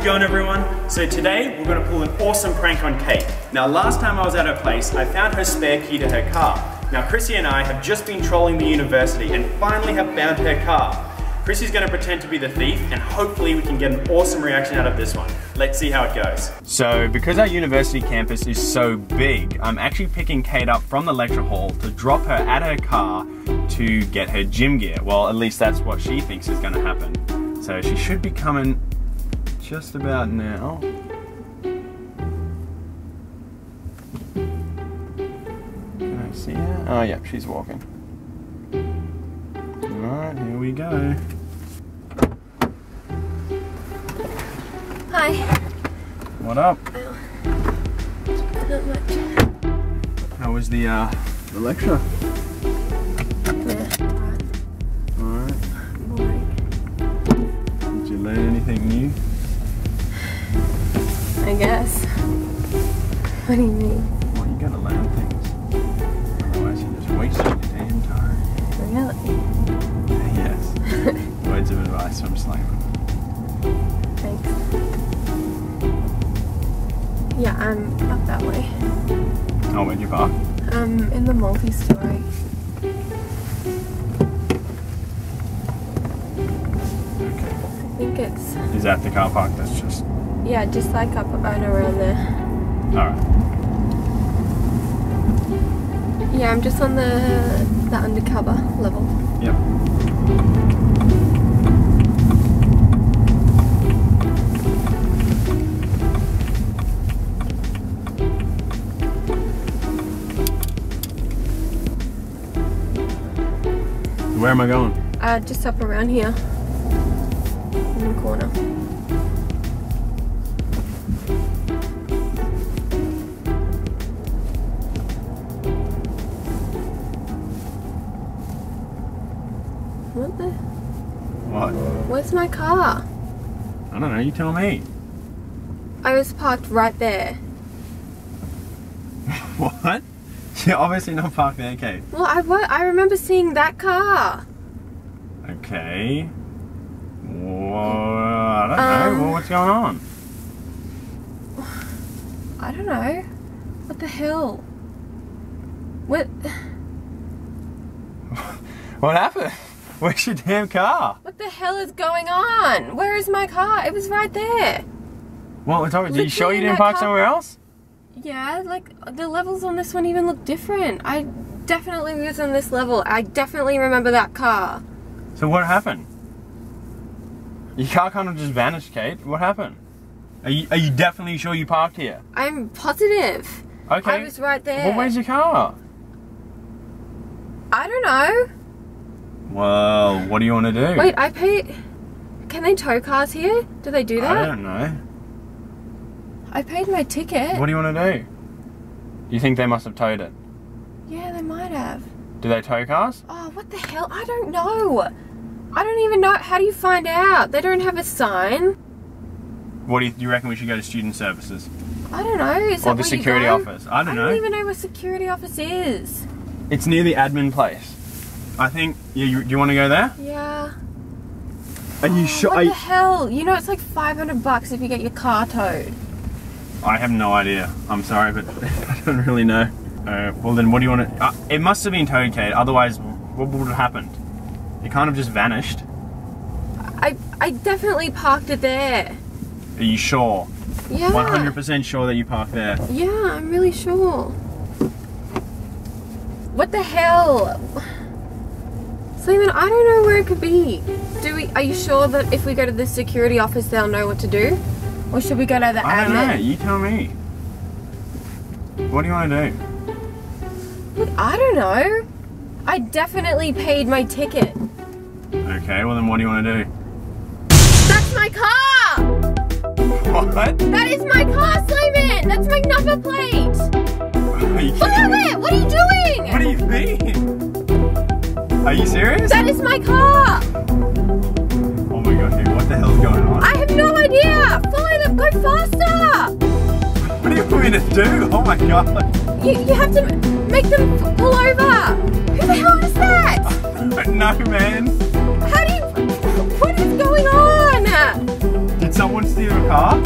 it going everyone? So today we're going to pull an awesome prank on Kate. Now last time I was at her place, I found her spare key to her car. Now Chrissy and I have just been trolling the university and finally have found her car. Chrissy's going to pretend to be the thief and hopefully we can get an awesome reaction out of this one. Let's see how it goes. So because our university campus is so big, I'm actually picking Kate up from the lecture hall to drop her at her car to get her gym gear. Well, at least that's what she thinks is going to happen. So she should be coming just about now. Can I see her? Oh, yeah, she's walking. Alright, here we go. Hi. What up? Not much. How was the, uh, the lecture? Yeah. Alright. Boring. Did you learn anything new? I guess. What do you mean? Well, you gotta learn things. Otherwise, you're just wasting your damn time. Really? Yes. Words of advice from Slaiman. Thanks. Yeah, I'm up that way. Oh, where'd you park? Um, in the multi-story. Okay. I think it's Is that the car park that's just. Yeah, just like up and around there. Alright. Yeah, I'm just on the the undercover level. Yep. Where am I going? Uh, just up around here. In the corner. What the? What? Where's my car? I don't know, you tell me. I was parked right there. What? You're obviously not parked there, Kate. Well, I I remember seeing that car. Okay. Well, I don't know. Um, Well, what's going on? I don't know. What the hell? What? What happened? Where's your damn car? What the hell is going on? Where is my car? It was right there. What we're talking? Did you sure you didn't park somewhere else? Yeah, like the levels on this one even look different. I definitely was on this level. I definitely remember that car. So what happened? Your car kind of just vanished, Kate. What happened? Are you, are you definitely sure you parked here? I'm positive. Okay. I was right there. Well, where's your car? I don't know. Well, what do you want to do? Wait, I paid. Can they tow cars here? Do they do that? I don't know. I paid my ticket. What do you want to do? You think they must have towed it? Yeah, they might have. Do they tow cars? Oh, what the hell? I don't know. I don't even know. How do you find out? They don't have a sign. What do you, you reckon we should go to student services I don't know. Is or that the security office? I I don't know. I don't even know where security office is. It's near the admin place. I think. Yeah, you, do you want to go there? Yeah. Are you Oh, sure? What the you- hell? You know it's like 500 bucks if you get your car towed. I have no idea. I'm sorry, but I don't really know. Uh, well, then, what do you want to? Uh, it must have been towed, Kate. Otherwise, what would have happened? It kind of just vanished. I I definitely parked it there. Are you sure? Yeah. 100% sure that you parked there. Yeah, I'm really sure. What the hell? Simon, I don't know where it could be. Do we? Are you sure that if we go to the security office, they'll know what to do, or should we go to the I don't know. You tell me. What do you want to do? Look, I don't know. I definitely paid my ticket. Okay, well then, what do you want to do? That's my car. What? That is my car, Simon. That's my number plate. Follow it. What are you doing? What do you mean? Are you serious? That is my car. Oh my god, dude, what the hell's going on? I have no idea. Follow them. Go faster. What do you want me to do? Oh my god. You, you have to make them pull over. Who the hell is that? I don't no, man. How do you? What is going on? Did someone steal a car?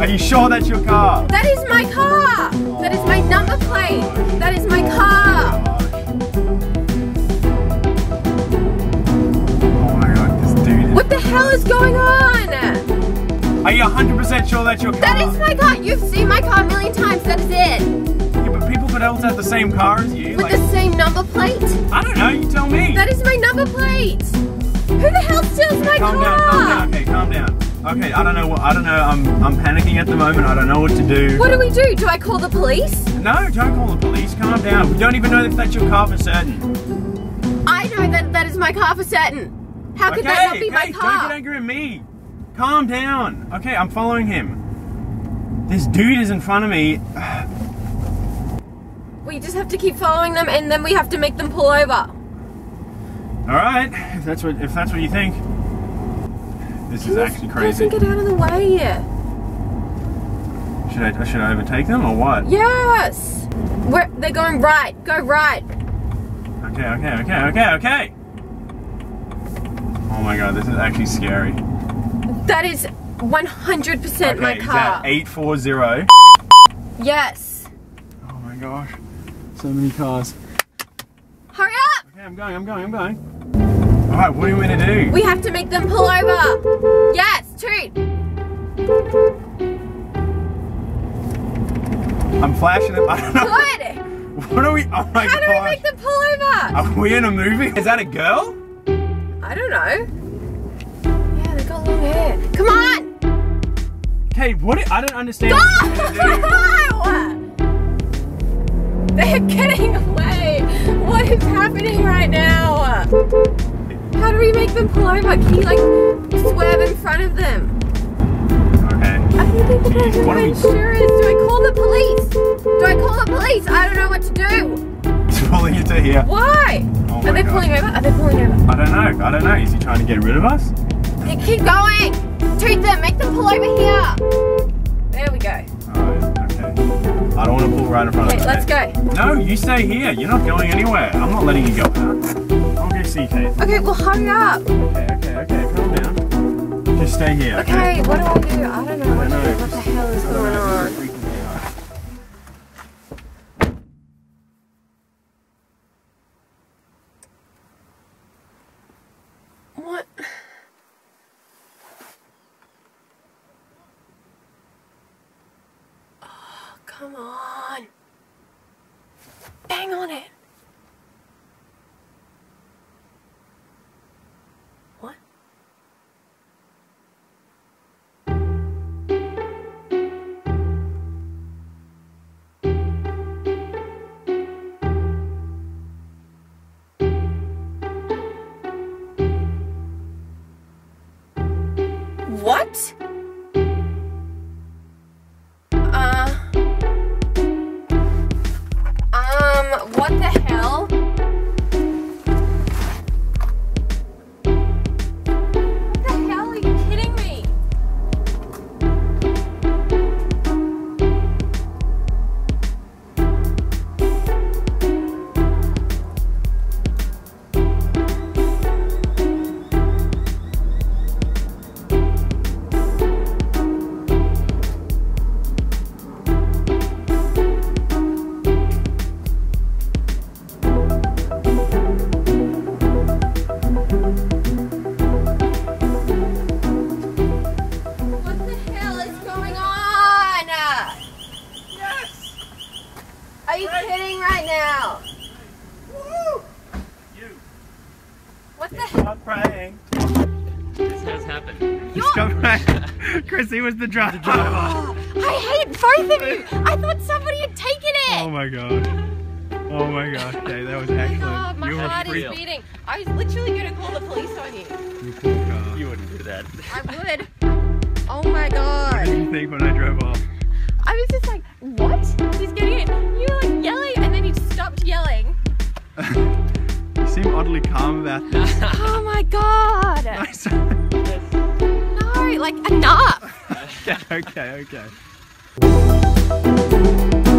Are you sure that's your car? That is my car. That is my number plate. That is my car. Hell is going on? Are you 100% sure that's your car? That is my car. You've seen my car a million times. That is it. Yeah, but people could else have the same car as you. With Like, the same number plate. I don't know, you tell me. That is my number plate. Who the hell steals my calm car? down, calm down, okay, calm down. Okay, I don't know what, I don't know, I'm, I'm panicking at the moment, I don't know what to do. What do we do? Do I call the police? No, don't call the police, calm down. We don't even know if that's your car for certain. I know that that is my car for certain. How could okay, that not be my okay, don't get angry at me. Calm down. Okay, I'm following him. This dude is in front of me. We just have to keep following them and then we have to make them pull over. Alright, if that's what if that's what you think. This is actually crazy. Get out of the way. Should I should I overtake them or what? Yes. We're, they're going right. Go right. Okay, okay, okay, okay, okay. Oh my god, this is actually scary. That is 100% my Okay, is car. that 840? Yes. Oh my gosh. So many cars. Hurry up. Okay, I'm going, I'm going, I'm going. Alright, what are we gonna do? We have to make them pull over. Yes, toot. I'm flashing it. I don't know. Good. What are we? Oh my How do we make them pull over? Are we in a movie? Is that a girl? I don't know. Yeah, they got long hair. Come on. Okay, what? I don't understand. what you're gonna do. Go! They're getting away. What is happening right now? How do we make them pull over? Can you like swerve in front of them? Okay. I don't think the Jeez, person what we- insurance. Do I call the police? Do I call the police? I don't know what to do. It's pulling you to here. Why? Oh Are they gosh. pulling over? Are they pulling over? I don't know. I don't know. Is he trying to get rid of us? Keep going. Toot them. Make them pull over here. There we go. Oh, okay. I don't want to pull right in front Okay, of let's us. go. No, you stay here. You're not going anywhere. I'm not letting you go out. I'll go see Kate. Okay, well hurry up. Okay, okay, okay. Calm down. Just stay here. Okay, what do I do? I don't know. I don't know. what the hell is going on? Freaking me out. What? Oh, come on. Bang on it. What? What? You kidding right now? Woo! You. What the hell? Stop praying. This has happened. Stop praying. Chrissy was the driver. I hate both of you. I thought somebody had taken it. Oh my god. Oh my gosh, okay, that was excellent. Oh, my you heart is real. beating. I was literally going to call the police on you. You poor car. You wouldn't do that. I would. Oh my god. What did you think when I drove off? I was just like, You seem oddly calm about this. Oh my god. Nice. No, like enough. okay, okay, okay.